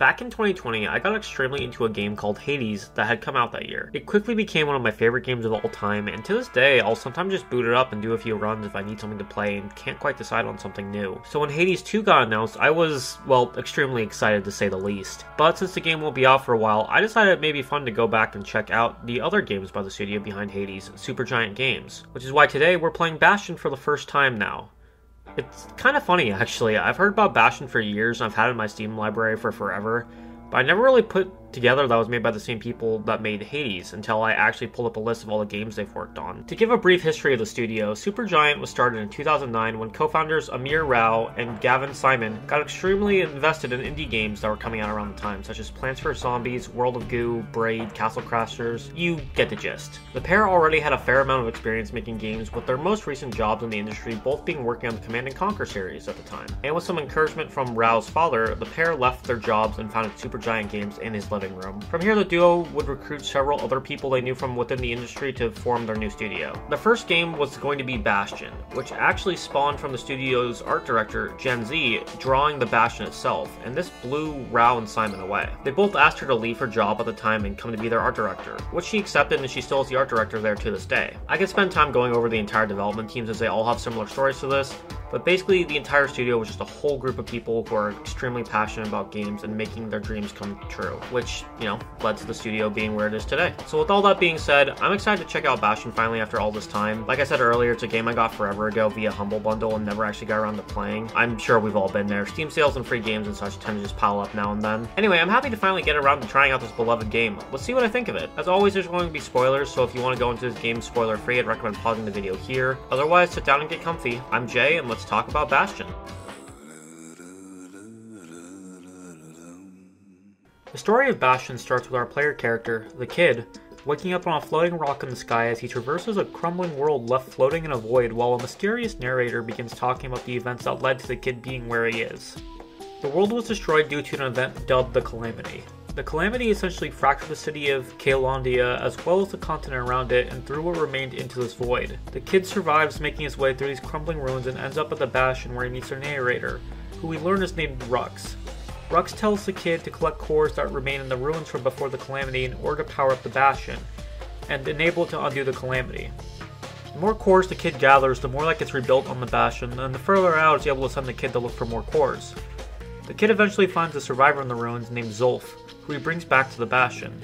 Back in 2020, I got extremely into a game called Hades that had come out that year. It quickly became one of my favorite games of all time, and to this day, I'll sometimes just boot it up and do a few runs if I need something to play and can't quite decide on something new. So when Hades 2 got announced, I was, well, extremely excited to say the least. But since the game won't be out for a while, I decided it may be fun to go back and check out the other games by the studio behind Hades, Supergiant Games. Which is why today we're playing Bastion for the first time now. It's kind of funny, actually. I've heard about Bastion for years, and I've had it in my Steam library for forever, but I never really put together that was made by the same people that made Hades until I actually pulled up a list of all the games they've worked on. To give a brief history of the studio, Supergiant was started in 2009 when co-founders Amir Rao and Gavin Simon got extremely invested in indie games that were coming out around the time, such as Plants vs. Zombies, World of Goo, Braid, Castle Crashers. You get the gist. The pair already had a fair amount of experience making games, with their most recent jobs in the industry both being working on the Command & Conquer series at the time. And with some encouragement from Rao's father, the pair left their jobs and founded Supergiant Games in his living room. From here, the duo would recruit several other people they knew from within the industry to form their new studio. The first game was going to be Bastion, which actually spawned from the studio's art director, Jen Zee, drawing the Bastion itself, and this blew Rao and Simon away. They both asked her to leave her job at the time and come to be their art director, which she accepted and she still is the art director there to this day. I could spend time going over the entire development teams as they all have similar stories to this, but basically, the entire studio was just a whole group of people who are extremely passionate about games and making their dreams come true, which, you know, led to the studio being where it is today. So, with all that being said, I'm excited to check out Bastion finally after all this time. Like I said earlier, it's a game I got forever ago via Humble Bundle and never actually got around to playing. I'm sure we've all been there. Steam sales and free games and such tend to just pile up now and then. Anyway, I'm happy to finally get around to trying out this beloved game. Let's see what I think of it. As always, there's going to be spoilers, so if you want to go into this game spoiler free, I'd recommend pausing the video here. Otherwise, sit down and get comfy. I'm Jay, and let's talk about Bastion. The story of Bastion starts with our player character, the Kid, waking up on a floating rock in the sky as he traverses a crumbling world left floating in a void while a mysterious narrator begins talking about the events that led to the Kid being where he is. The world was destroyed due to an event dubbed the Calamity. The Calamity essentially fractured the city of Caelondia as well as the continent around it and threw what remained into this void. The kid survives making his way through these crumbling ruins and ends up at the Bastion where he meets their narrator, who we learn is named Rucks. Rucks tells the kid to collect cores that remain in the ruins from before the Calamity in order to power up the Bastion, and enable it to undo the Calamity. The more cores the kid gathers, the more that gets rebuilt on the Bastion, and the further out is able to send the kid to look for more cores. The kid eventually finds a survivor in the ruins named Zulf, who he brings back to the Bastion.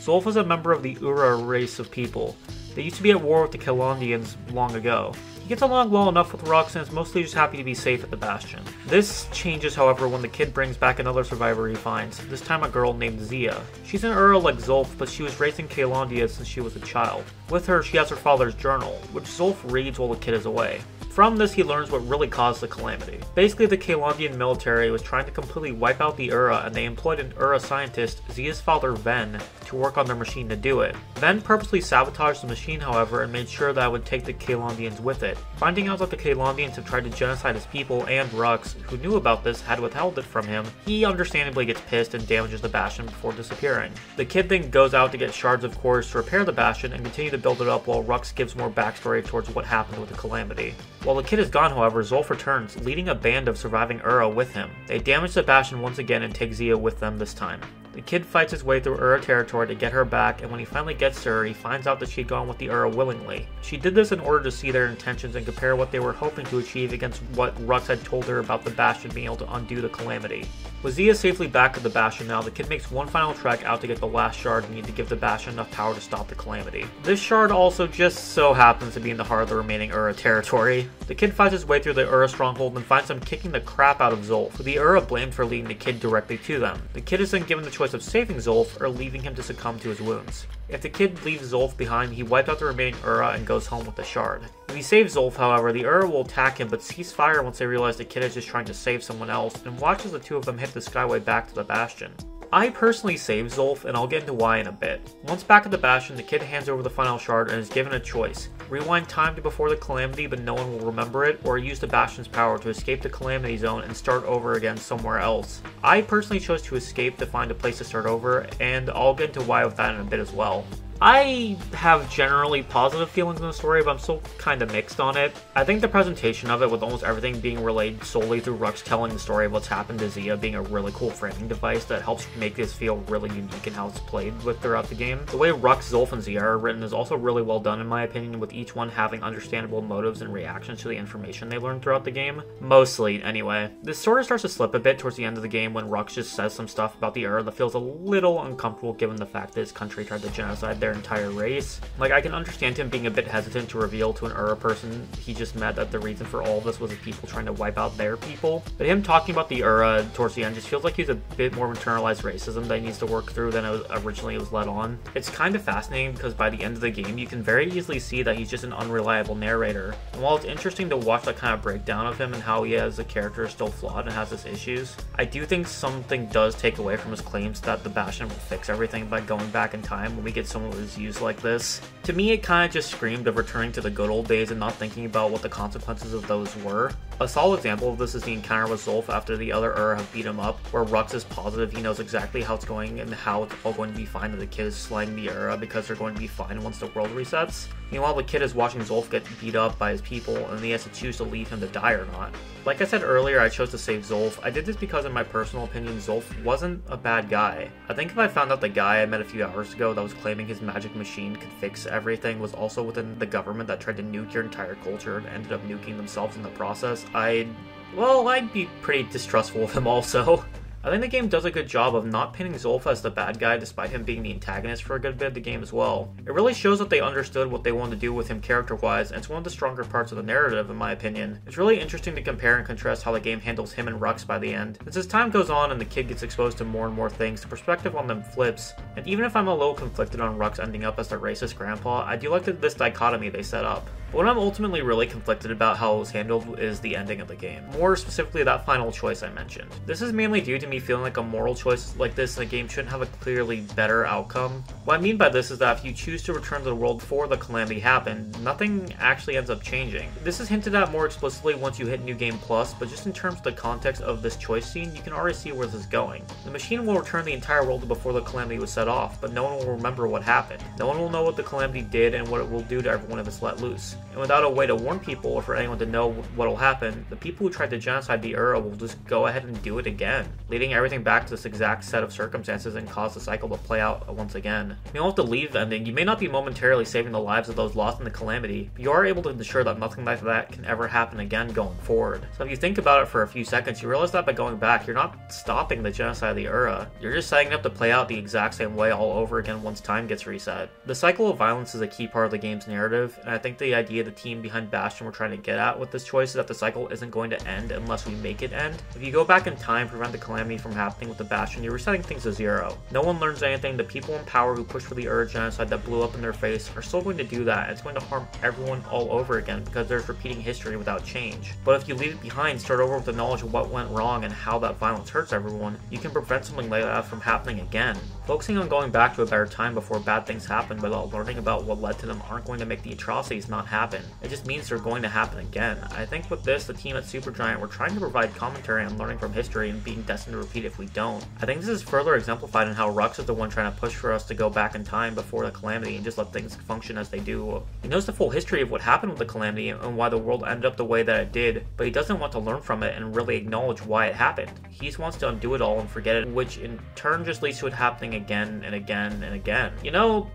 Zulf is a member of the Ura race of people. They used to be at war with the Caelondians long ago. He gets along well enough with Rucks and is mostly just happy to be safe at the Bastion. This changes, however, when the kid brings back another survivor he finds, this time a girl named Zia. She's an Ura like Zulf, but she was raised in Caelondia since she was a child. With her, she has her father's journal, which Zulf reads while the kid is away. From this, he learns what really caused the calamity. Basically, the Caelondian military was trying to completely wipe out the Ura, and they employed an Ura scientist, Zia's father Ven, to work on their machine to do it. Ven purposely sabotaged the machine, however, and made sure that it would take the Caelondians with it. Finding out that the Caelondians had tried to genocide his people and Rucks, who knew about this, had withheld it from him, he understandably gets pissed and damages the Bastion before disappearing. The kid then goes out to get shards of cores to repair the Bastion and continue to build it up while Rucks gives more backstory towards what happened with the Calamity. While the kid is gone, however, Zulf returns, leading a band of surviving Ura with him. They damage the Bastion once again and take Zia with them this time. The kid fights his way through Ura territory to get her back, and when he finally gets to her, he finds out that she'd gone with the Ura willingly. She did this in order to see their intentions and compare what they were hoping to achieve against what Rucks had told her about the Bastion being able to undo the Calamity. With Zia safely back at the Bastion now, the kid makes one final trek out to get the last shard needed to give the Bastion enough power to stop the Calamity. This shard also just so happens to be in the heart of the remaining Ura territory. The kid finds his way through the Ura stronghold and finds them kicking the crap out of Zulf, with the Ura blamed for leading the kid directly to them. The kid is then given the choice of saving Zulf or leaving him to succumb to his wounds. If the kid leaves Zulf behind, he wipes out the remaining Ura and goes home with the shard. If he saves Zulf, however, the Ura will attack him but cease fire once they realize the kid is just trying to save someone else and watches the two of them hit the Skyway back to the Bastion. I personally saved Zulf, and I'll get into why in a bit. Once back at the Bastion, the kid hands over the final shard and is given a choice. Rewind time to before the Calamity but no one will remember it, or use the Bastion's power to escape the Calamity Zone and start over again somewhere else. I personally chose to escape to find a place to start over, and I'll get into why with that in a bit as well. I have generally positive feelings in the story, but I'm still kind of mixed on it. I think the presentation of it, with almost everything being relayed solely through Rucks telling the story of what's happened to Zia, being a really cool framing device that helps make this feel really unique in how it's played with throughout the game. The way Rucks, Zulf, and Zia are written is also really well done in my opinion, with each one having understandable motives and reactions to the information they learn throughout the game. Mostly, anyway. This sort of starts to slip a bit towards the end of the game when Rucks just says some stuff about the Ur that feels a little uncomfortable given the fact that his country tried to genocide their their entire race. Like, I can understand him being a bit hesitant to reveal to an Ura person he just met that the reason for all this was the people trying to wipe out their people. But him talking about the Ura towards the end just feels like he's a bit more internalized racism that he needs to work through than it was originally was led on. It's kind of fascinating because by the end of the game, you can very easily see that he's just an unreliable narrator. And while it's interesting to watch that kind of breakdown of him and how he as a character is still flawed and has his issues, I do think something does take away from his claims that the Bastion will fix everything by going back in time when we get someone is used like this. To me, it kind of just screamed of returning to the good old days and not thinking about what the consequences of those were. A solid example of this is the encounter with Zulf after the other Ur have beat him up, where Rucks is positive he knows exactly how it's going and how it's all going to be fine that the kid is slaying the Ura because they're going to be fine once the world resets. Meanwhile, the kid is watching Zulf get beat up by his people, and he has to choose to leave him to die or not. Like I said earlier, I chose to save Zulf. I did this because, in my personal opinion, Zulf wasn't a bad guy. I think if I found out the guy I met a few hours ago that was claiming his magic machine could fix everything was also within the government that tried to nuke your entire culture and ended up nuking themselves in the process, I'd. Well, I'd be pretty distrustful of him also. I think the game does a good job of not painting Zulf as the bad guy despite him being the antagonist for a good bit of the game as well. It really shows that they understood what they wanted to do with him character-wise, and it's one of the stronger parts of the narrative in my opinion. It's really interesting to compare and contrast how the game handles him and Rucks by the end. As his time goes on and the kid gets exposed to more and more things, the perspective on them flips, and even if I'm a little conflicted on Rucks ending up as the racist grandpa, I do like this dichotomy they set up. But what I'm ultimately really conflicted about how it was handled is the ending of the game. More specifically, that final choice I mentioned. This is mainly due to me feeling like a moral choice like this in a game shouldn't have a clearly better outcome. What I mean by this is that if you choose to return to the world before the calamity happened, nothing actually ends up changing. This is hinted at more explicitly once you hit New Game Plus, but just in terms of the context of this choice scene, you can already see where this is going. The machine will return the entire world before the calamity was set off, but no one will remember what happened. No one will know what the calamity did and what it will do to everyone if it's let loose and without a way to warn people or for anyone to know what will happen, the people who tried to genocide the Ura will just go ahead and do it again, leading everything back to this exact set of circumstances and cause the cycle to play out once again. You don't have to leave ending, you may not be momentarily saving the lives of those lost in the calamity, but you are able to ensure that nothing like that can ever happen again going forward. So if you think about it for a few seconds, you realize that by going back, you're not stopping the genocide of the Ura, you're just setting up to play out the exact same way all over again once time gets reset. The cycle of violence is a key part of the game's narrative, and I think the idea the team behind Bastion were trying to get at with this choice is that the cycle isn't going to end unless we make it end. If you go back in time, prevent the calamity from happening with the Bastion, you're resetting things to zero. No one learns anything, the people in power who pushed for the Ur genocide that blew up in their face are still going to do that, it's going to harm everyone all over again because there's repeating history without change. But if you leave it behind, start over with the knowledge of what went wrong and how that violence hurts everyone, you can prevent something like that from happening again. Focusing on going back to a better time before bad things happen without learning about what led to them aren't going to make the atrocities not happen. It just means they're going to happen again. I think with this, the team at Supergiant were trying to provide commentary on learning from history and being destined to repeat if we don't. I think this is further exemplified in how Rucks is the one trying to push for us to go back in time before the calamity and just let things function as they do. He knows the full history of what happened with the calamity and why the world ended up the way that it did, but he doesn't want to learn from it and really acknowledge why it happened. He just wants to undo it all and forget it, which in turn just leads to it happening again and again and again. You know,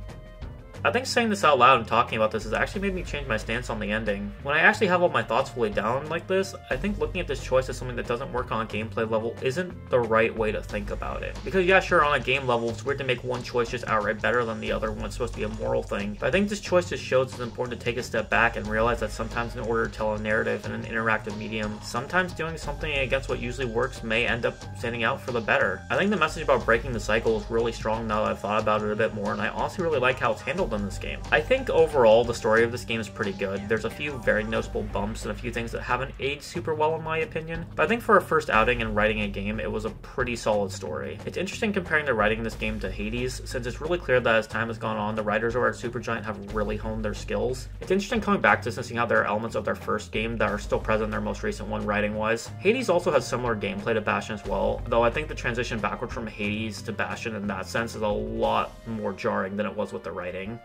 I think saying this out loud and talking about this has actually made me change my stance on the ending. When I actually have all my thoughts fully down like this, I think looking at this choice as something that doesn't work on a gameplay level isn't the right way to think about it. Because yeah, sure, on a game level, it's weird to make one choice just outright better than the other when it's supposed to be a moral thing. But I think this choice just shows it's important to take a step back and realize that sometimes in order to tell a narrative in an interactive medium, sometimes doing something against what usually works may end up standing out for the better. I think the message about breaking the cycle is really strong now that I've thought about it a bit more, and I honestly really like how it's handled in this game. I think overall the story of this game is pretty good. There's a few very noticeable bumps and a few things that haven't aged super well in my opinion, but I think for a first outing and writing a game, it was a pretty solid story. It's interesting comparing the writing in this game to Hades, since it's really clear that as time has gone on, the writers over at Supergiant have really honed their skills. It's interesting coming back to this and seeing how there are elements of their first game that are still present in their most recent one writing wise. Hades also has similar gameplay to Bastion as well, though I think the transition backward from Hades to Bastion in that sense is a lot more jarring than it was with the writing.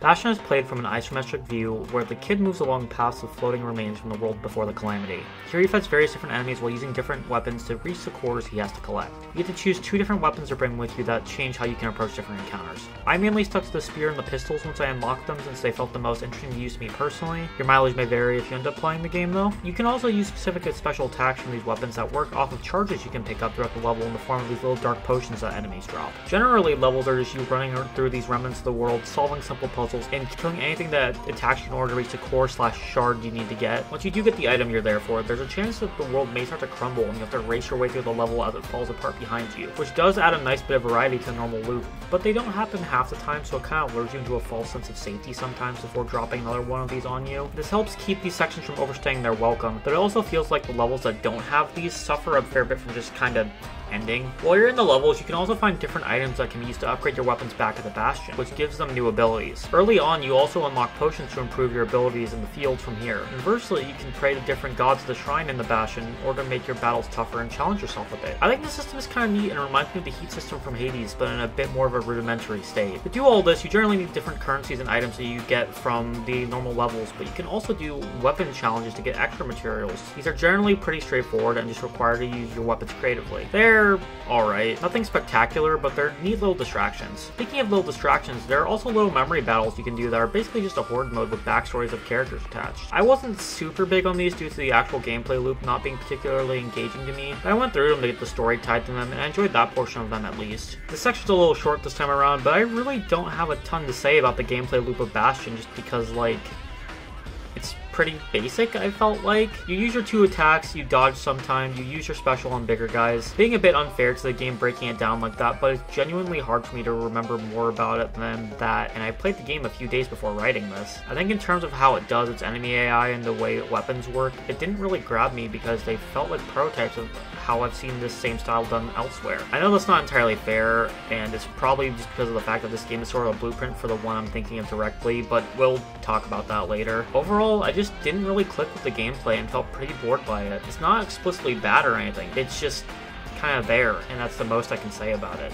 Bastion is played from an isometric view where the kid moves along paths of floating remains from the world before the calamity. Here he fights various different enemies while using different weapons to reach the cores he has to collect. You get to choose two different weapons to bring with you that change how you can approach different encounters. I mainly stuck to the spear and the pistols once I unlocked them since they felt the most interesting to use to me personally. Your mileage may vary if you end up playing the game though. You can also use specific special attacks from these weapons that work off of charges you can pick up throughout the level in the form of these little dark potions that enemies drop. Generally, levels are just you running through these remnants of the world, solving simple puzzles and killing anything that attacks you in order to reach the core slash shard you need to get. Once you do get the item you're there for, there's a chance that the world may start to crumble and you have to race your way through the level as it falls apart behind you, which does add a nice bit of variety to normal loop, but they don't happen half the time so it kind of lures you into a false sense of safety sometimes before dropping another one of these on you. This helps keep these sections from overstaying their welcome, but it also feels like the levels that don't have these suffer a fair bit from just kind of ending. While you're in the levels, you can also find different items that can be used to upgrade your weapons back at the Bastion, which gives them new abilities. Early on, you also unlock potions to improve your abilities in the field from here. Conversely, you can pray to different gods of the shrine in the Bastion in order to make your battles tougher and challenge yourself a bit. I think the system is kind of neat and reminds me of the heat system from Hades, but in a bit more of a rudimentary state. To do all this, you generally need different currencies and items that you get from the normal levels, but you can also do weapon challenges to get extra materials. These are generally pretty straightforward and just require to use your weapons creatively. They're they're alright. Nothing spectacular, but they're neat little distractions. Speaking of little distractions, there are also little memory battles you can do that are basically just a horde mode with backstories of characters attached. I wasn't super big on these due to the actual gameplay loop not being particularly engaging to me, but I went through them to get the story tied to them, and I enjoyed that portion of them at least. The section's a little short this time around, but I really don't have a ton to say about the gameplay loop of Bastion just because, like, pretty basic, I felt like. You use your two attacks, you dodge sometimes, you use your special on bigger guys. Being a bit unfair to the game breaking it down like that, but it's genuinely hard for me to remember more about it than that, and I played the game a few days before writing this. I think in terms of how it does its enemy AI and the way weapons work, it didn't really grab me because they felt like prototypes of how I've seen this same style done elsewhere. I know that's not entirely fair, and it's probably just because of the fact that this game is sort of a blueprint for the one I'm thinking of directly, but we'll talk about that later. Overall, I just didn't really click with the gameplay and felt pretty bored by it. It's not explicitly bad or anything, it's just kind of there, and that's the most I can say about it.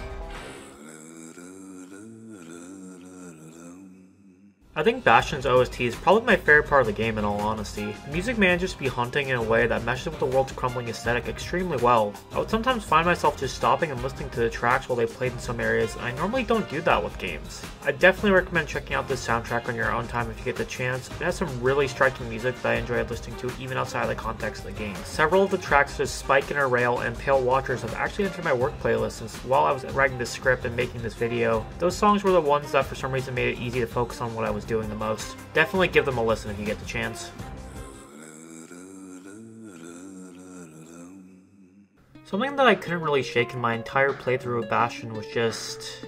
I think Bastion's OST is probably my favorite part of the game in all honesty. The music manages to be haunting in a way that meshes with the world's crumbling aesthetic extremely well. I would sometimes find myself just stopping and listening to the tracks while they played in some areas, and I normally don't do that with games. I definitely recommend checking out this soundtrack on your own time if you get the chance. It has some really striking music that I enjoy listening to even outside of the context of the game. Several of the tracks such as Spike in a Rail and Pale Watchers have actually entered my work playlist since while I was writing this script and making this video, those songs were the ones that for some reason made it easy to focus on what I was was doing the most. Definitely give them a listen if you get the chance. Something that I couldn't really shake in my entire playthrough of Bastion was just...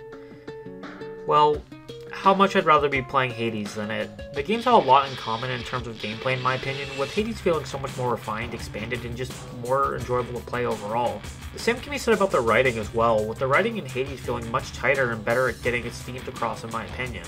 Well, how much I'd rather be playing Hades than it. The games have a lot in common in terms of gameplay in my opinion, with Hades feeling so much more refined, expanded, and just more enjoyable to play overall. The same can be said about the writing as well, with the writing in Hades feeling much tighter and better at getting its themes across in my opinion.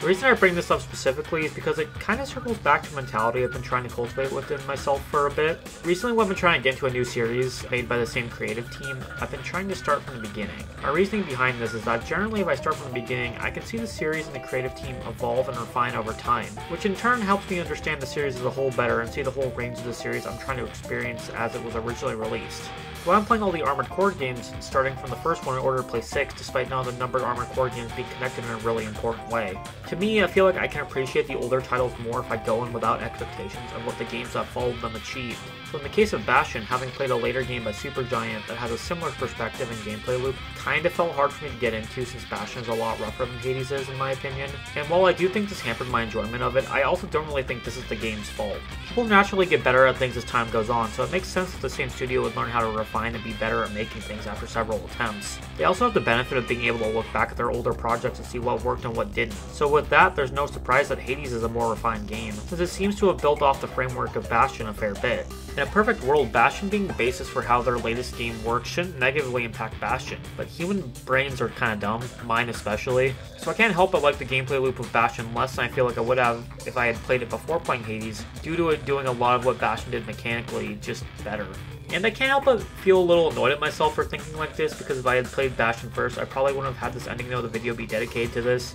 The reason I bring this up specifically is because it kind of circles back to mentality I've been trying to cultivate within myself for a bit. Recently, when I've been trying to get into a new series made by the same creative team, I've been trying to start from the beginning. My reasoning behind this is that generally if I start from the beginning, I can see the series and the creative team evolve and refine over time, which in turn helps me understand the series as a whole better and see the whole range of the series I'm trying to experience as it was originally released. While I'm playing all the Armored Core games, starting from the first one in order to play 6, despite none of the numbered Armored Core games being connected in a really important way. To me, I feel like I can appreciate the older titles more if I go in without expectations of what the games that followed them achieved. So in the case of Bastion, having played a later game by Supergiant that has a similar perspective and gameplay loop, kinda felt hard for me to get into since Bastion is a lot rougher than Hades is in my opinion. And while I do think this hampered my enjoyment of it, I also don't really think this is the game's fault. People naturally get better at things as time goes on, so it makes sense that the same studio would learn how to refine and be better at making things after several attempts. They also have the benefit of being able to look back at their older projects and see what worked and what didn't. So with that, there's no surprise that Hades is a more refined game, since it seems to have built off the framework of Bastion a fair bit. In a perfect world, Bastion being the basis for how their latest game works shouldn't negatively impact Bastion, but human brains are kinda dumb, mine especially, so I can't help but like the gameplay loop of Bastion less than I feel like I would have if I had played it before playing Hades, due to it doing a lot of what Bastion did mechanically, just better. And I can't help but feel a little annoyed at myself for thinking like this, because if I had played Bastion first, I probably wouldn't have had this ending though the video be dedicated to this.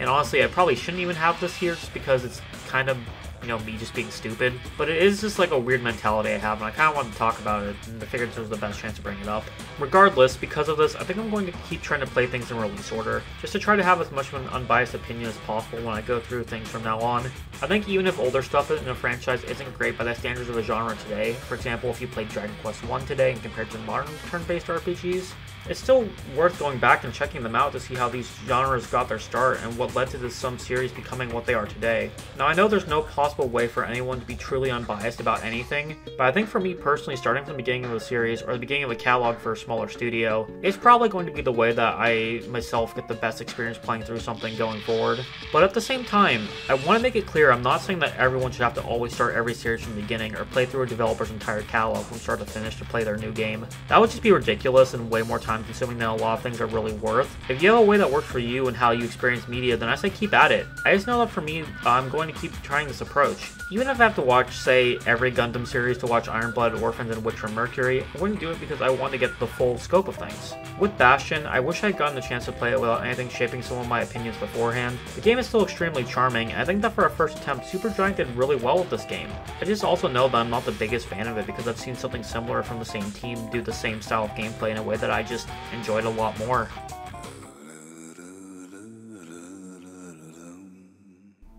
And honestly, I probably shouldn't even have this here, just because it's kind of you know, me just being stupid. But it is just like a weird mentality I have, and I kind of wanted to talk about it, and I figured this was the best chance to bring it up. Regardless, because of this, I think I'm going to keep trying to play things in release order, just to try to have as much of an unbiased opinion as possible when I go through things from now on. I think even if older stuff in a franchise isn't great by the standards of the genre today, for example, if you played Dragon Quest 1 today and compared to modern turn-based RPGs, it's still worth going back and checking them out to see how these genres got their start and what led to this, some series becoming what they are today. Now I know there's no possible way for anyone to be truly unbiased about anything, but I think for me personally, starting from the beginning of the series or the beginning of a catalog for a smaller studio is probably going to be the way that I myself get the best experience playing through something going forward. But at the same time, I want to make it clear I'm not saying that everyone should have to always start every series from the beginning or play through a developer's entire catalog from start to finish to play their new game. That would just be ridiculous and way more time consuming than a lot of things are really worth. If you have a way that works for you and how you experience media, then I say keep at it. I just know that for me, I'm going to keep trying this approach. Even if I have to watch, say, every Gundam series to watch Iron-Blooded Orphans, and Witch from Mercury, I wouldn't do it because I want to get the full scope of things. With Bastion, I wish I had gotten the chance to play it without anything shaping some of my opinions beforehand. The game is still extremely charming, and I think that for a first attempt, Supergiant did really well with this game. I just also know that I'm not the biggest fan of it because I've seen something similar from the same team do the same style of gameplay in a way that I just enjoyed a lot more.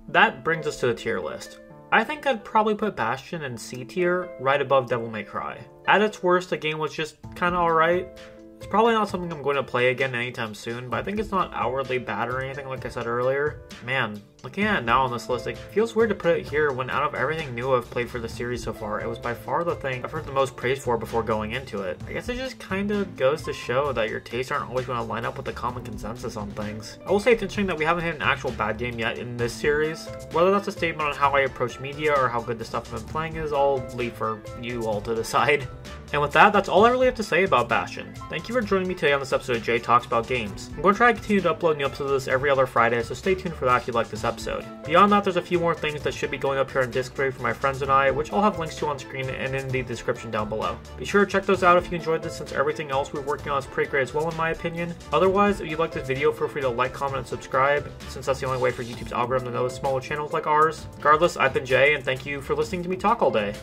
That brings us to the tier list. I think I'd probably put Bastion in C tier, right above Devil May Cry. At its worst, the game was just kinda alright. It's probably not something I'm going to play again anytime soon, but I think it's not outwardly bad or anything like I said earlier. Man, Looking at it now on this list, it feels weird to put it here when out of everything new I've played for the series so far, it was by far the thing I've heard the most praise for before going into it. I guess it just kinda goes to show that your tastes aren't always going to line up with the common consensus on things. I will say it's interesting that we haven't hit an actual bad game yet in this series. Whether that's a statement on how I approach media or how good the stuff I've been playing is, I'll leave for you all to decide. And with that, that's all I really have to say about Bastion. Thank you for joining me today on this episode of Jay Talks About Games. I'm going to try to continue to upload new episodes of this every other Friday, so stay tuned for that if you like this episode. Beyond that, there's a few more things that should be going up here on Disc 3 for my friends and I, which I'll have links to on screen and in the description down below. Be sure to check those out if you enjoyed this, since everything else we're working on is pretty great as well in my opinion. Otherwise, if you like this video, feel free to like, comment, and subscribe, since that's the only way for YouTube's algorithm to notice smaller channels like ours. Regardless, I've been Jay, and thank you for listening to me talk all day.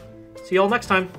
See y'all next time!